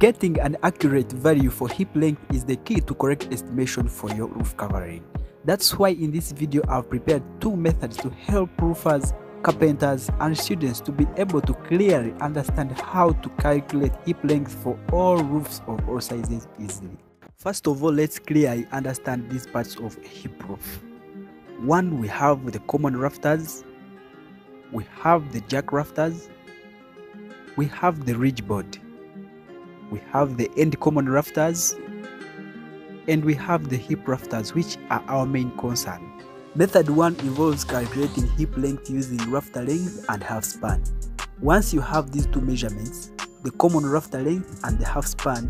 Getting an accurate value for hip length is the key to correct estimation for your roof covering. That's why in this video I've prepared two methods to help roofers, carpenters and students to be able to clearly understand how to calculate hip length for all roofs of all sizes easily. First of all, let's clearly understand these parts of a hip roof. One, we have the common rafters, we have the jack rafters, we have the ridge board, we have the end common rafters, and we have the hip rafters which are our main concern. Method 1 involves calculating hip length using rafter length and half span. Once you have these two measurements, the common rafter length and the half span,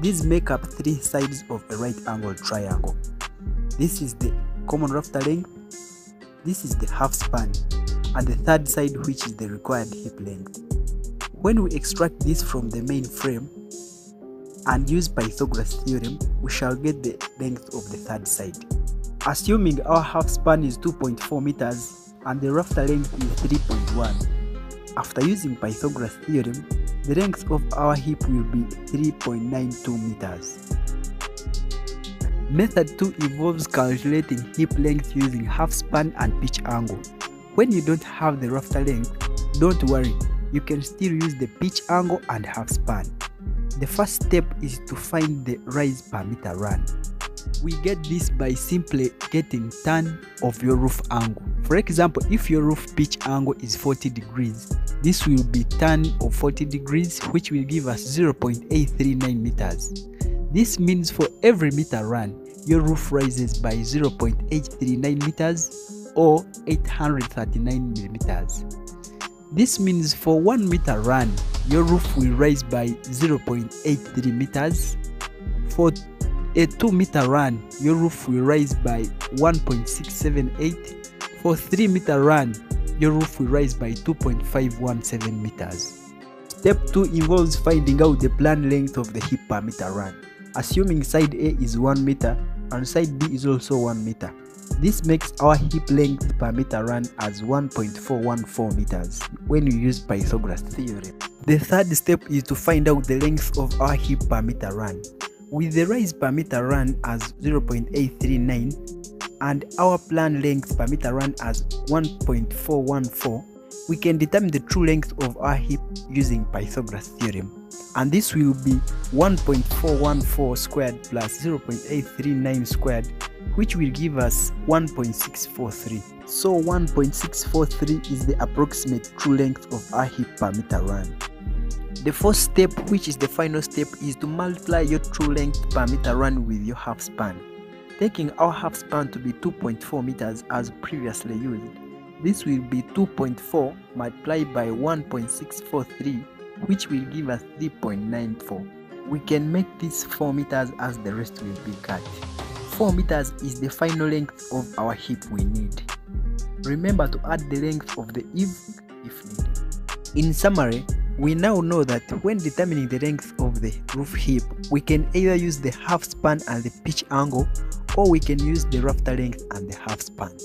these make up three sides of a right angle triangle. This is the common rafter length, this is the half span, and the third side which is the required hip length. When we extract this from the main frame, and use Pythagoras theorem, we shall get the length of the third side. Assuming our half span is 2.4 meters and the rafter length is 3.1. After using Pythagoras theorem, the length of our hip will be 3.92 meters. Method 2 involves calculating hip length using half span and pitch angle. When you don't have the rafter length, don't worry, you can still use the pitch angle and half span. The first step is to find the rise per meter run. We get this by simply getting tan of your roof angle. For example, if your roof pitch angle is 40 degrees, this will be tan of 40 degrees which will give us 0.839 meters. This means for every meter run, your roof rises by 0.839 meters or 839 millimeters. This means for 1 meter run, your roof will rise by 0.83 meters. For a 2 meter run, your roof will rise by 1.678. For 3 meter run, your roof will rise by 2.517 meters. Step 2 involves finding out the plan length of the hip per meter run. Assuming side A is 1 meter and side B is also 1 meter. This makes our hip length per meter run as 1.414 meters when you use Pythagoras theorem. The third step is to find out the length of our hip per meter run. With the rise per meter run as 0.839 and our plan length per meter run as 1.414, we can determine the true length of our hip using Pythagoras theorem. And this will be 1.414 squared plus 0.839 squared which will give us 1.643. So 1.643 is the approximate true length of our hip per meter run. The fourth step, which is the final step, is to multiply your true length per meter run with your half span. Taking our half span to be 2.4 meters as previously used, this will be 2.4 multiplied by 1.643 which will give us 3.94. We can make this 4 meters as the rest will be cut. 4 meters is the final length of our hip we need. Remember to add the length of the eave if needed. In summary, we now know that when determining the length of the roof hip, we can either use the half span and the pitch angle or we can use the rafter length and the half span.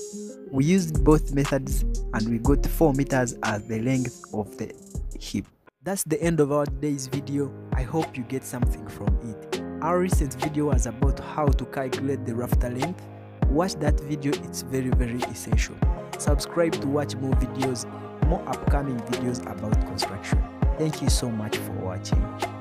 We used both methods and we got 4 meters as the length of the hip. That's the end of our today's video. I hope you get something from it. Our recent video was about how to calculate the rafter length. Watch that video, it's very very essential. Subscribe to watch more videos, more upcoming videos about construction. Thank you so much for watching.